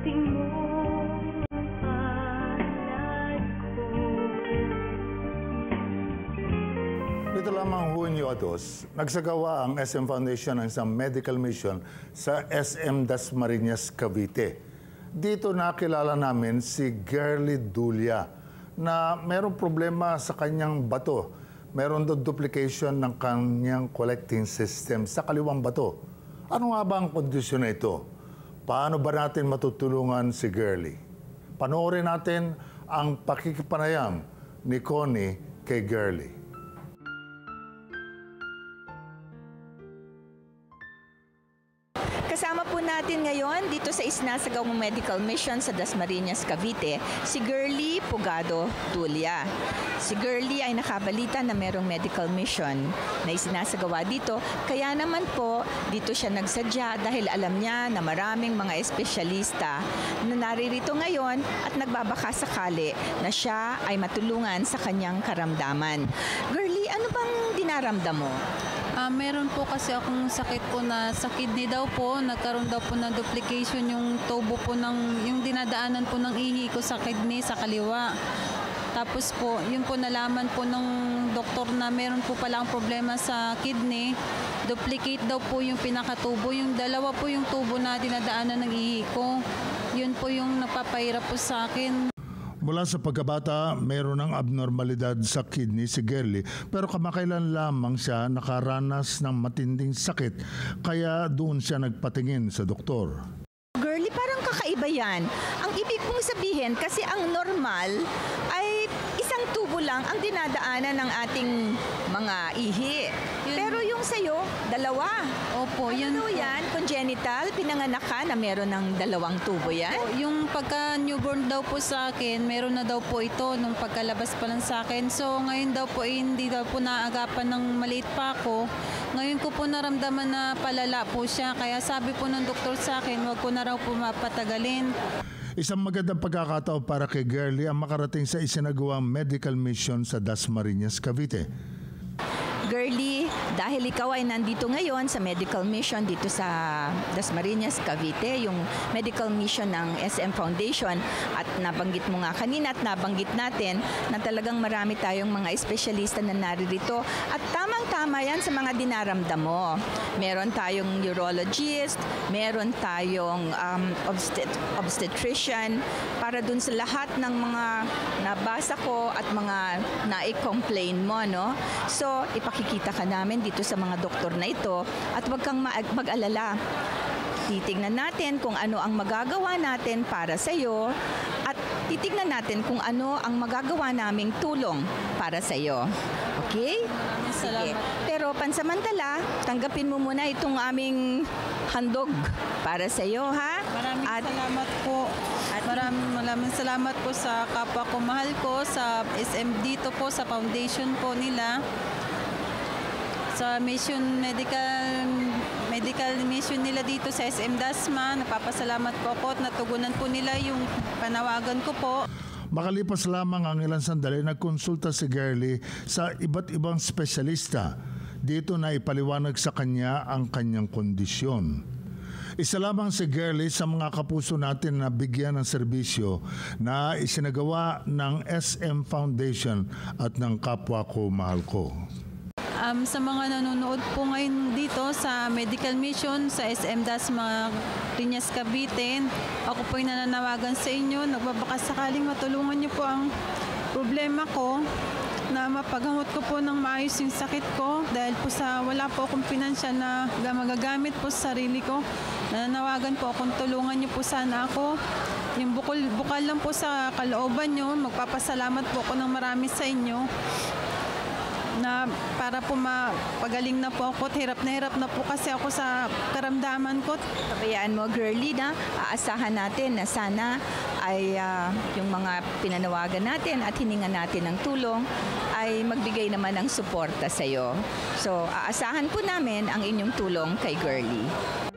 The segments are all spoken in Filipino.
Dito lamang Hunyo 2, nagsagawa ang SM Foundation ng isang medical mission sa SM Dasmariñas, Cavite. Dito nakilala namin si Girly Dulia na merong problema sa kanyang bato. Meron doon duplication ng kanyang collecting system sa kaliwang bato. Ano nga ba ang kondisyon na ito? Paano ba natin matutulungan si Girly? Panoorin natin ang pakikipanayam ni Connie kay Girly. Kasama po natin ngayon dito sa Isnasagaw Medical Mission sa Dasmariñas, Cavite, si Girly Pugado Tulia. Si Girly ay nakabalita na merong medical mission na isinasagawa dito. Kaya naman po, dito siya nagsadya dahil alam niya na maraming mga espesyalista na naririto ngayon at nagbabaka sakali na siya ay matulungan sa kanyang karamdaman. Girly, ano bang dinaramdam mo? Ah, meron po kasi akong sakit po na sa kidney daw po. Nagkaroon daw po ng duplication yung tubo po ng, yung dinadaanan po ng ihi ko sa kidney sa kaliwa. Tapos po, yun po nalaman po ng doktor na meron po palang problema sa kidney. Duplicate daw po yung pinakatubo. Yung dalawa po yung tubo na dinadaanan ng ihi ko. Yun po yung napapahirap po sa akin. Mula sa pagkabata, mayroon ng abnormalidad sa kidney si Gerly pero kamakailan lamang siya nakaranas ng matinding sakit kaya doon siya nagpatingin sa doktor. Girly, parang kakaiba yan. Ang ibig kong sabihin, kasi ang normal ay tubo lang ang dinadaanan ng ating mga ihi. Yun. Pero yung sa'yo, dalawa. Opo, Ano yun po. yan? Congenital? Pinanganak ka na meron ng dalawang tubo yan? Po, Yung pagka newborn daw po sa akin, meron na daw po ito nung pagkalabas pa lang sa akin. So ngayon daw po eh, hindi daw po naagapan ng maliit pa ako. Ngayon ko po naramdaman na palala po siya. Kaya sabi po ng doktor sa akin, wag ko na raw po mapatagalin. Isang magandang pagkakataon para kay Gerly ang makarating sa isinagawang medical mission sa Dasmariñas, Cavite. Girly, dahil ikaw ay nandito ngayon sa medical mission dito sa Dasmariñas, Cavite, yung medical mission ng SM Foundation at nabanggit mo nga kanina at nabanggit natin na talagang marami tayong mga espesyalista na naririto at tamang-tama yan sa mga dinaramdam mo. Meron tayong urologist, meron tayong um, obstet- obstetrician para dun sa lahat ng mga nabasa ko at mga na-complain mo, no? So, ipakikita ka namin dito sa mga doktor na ito at wag kang ma- mag-alala. Titignan natin kung ano ang magagawa natin para sa iyo at titignan natin kung ano ang magagawa naming tulong para sa iyo. Okay? Sige. Pero pansamantala, tanggapin mo muna itong aming handog para sa iyo, ha? Maraming At salamat po. At- maraming, maraming salamat po sa kapwa ko mahal ko, sa SM dito po, sa foundation po nila. Sa mission medical medical mission nila dito sa SM Dasma, napapasalamat po ako at natugunan po nila yung panawagan ko po. Makalipas lamang ang ilang sandali, nagkonsulta si Gerly sa iba't ibang espesyalista. Dito na ipaliwanag sa kanya ang kanyang kondisyon. Isa lamang si Gerly sa mga kapuso natin na bigyan ng serbisyo na isinagawa ng SM Foundation at ng kapwa ko mahal ko. Um, sa mga nanonood po ngayon dito sa medical mission sa SM Dasma Riñas Cavite, ako po ay nananawagan sa inyo. Nagbabaka sakaling matulungan niyo po ang problema ko na mapaghamot ko po ng maayos yung sakit ko dahil po sa wala po akong pinansyal na ga- magagamit po sa sarili ko. Nananawagan po akong tulungan niyo po sana ako. Yung bukol, bukal lang po sa kalooban niyo, magpapasalamat po ako ng marami sa inyo na para po mapagaling na po ako hirap na hirap na po kasi ako sa karamdaman ko. Pabayaan mo, girly, na aasahan natin na sana ay ah, yung mga pinanawagan natin at hininga natin ng tulong ay magbigay naman ng suporta sa iyo. So, aasahan po namin ang inyong tulong kay Girly.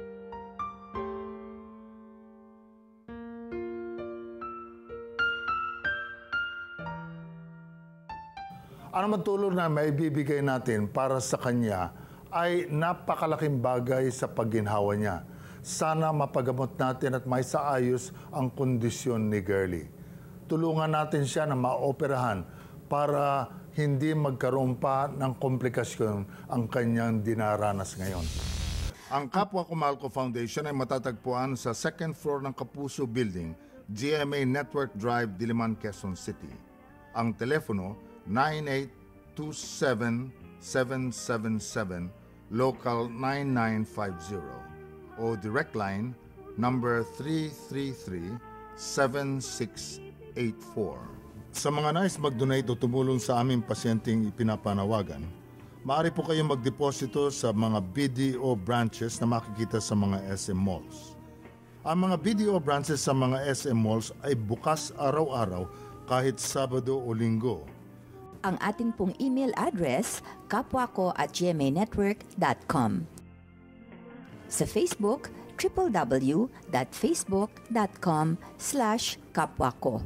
Ano man tulong na may bibigay natin para sa kanya ay napakalaking bagay sa pagginhawa niya. sana mapagamot natin at may saayos ang kondisyon ni Girlie. Tulungan natin siya na maoperahan para hindi magkaroon pa ng komplikasyon ang kanyang dinaranas ngayon. Ang Kapwa Kumalco Foundation ay matatagpuan sa second floor ng Kapuso Building, GMA Network Drive, Diliman, Quezon City. Ang telepono 9827-777, local 9950 o direct line number 333-7684. Sa mga nais mag-donate o tumulong sa aming pasyenteng ipinapanawagan, maaari po kayong magdeposito sa mga BDO branches na makikita sa mga SM malls. Ang mga BDO branches sa mga SM malls ay bukas araw-araw kahit Sabado o Linggo. Ang ating pong email address, kapwako at gmanetwork.com. Sa Facebook, www.facebook.com slash kapwako.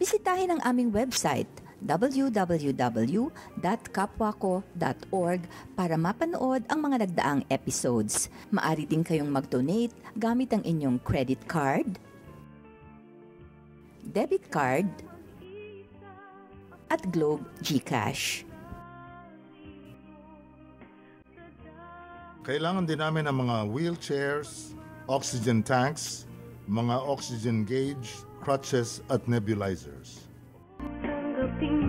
Bisitahin ang aming website www.kapwako.org para mapanood ang mga nagdaang episodes. Maari din kayong mag-donate gamit ang inyong credit card, debit card, at Globe GCash. Kailangan din namin ang mga wheelchairs, oxygen tanks, mga oxygen gauge, crutches at nebulizers. Tanggapin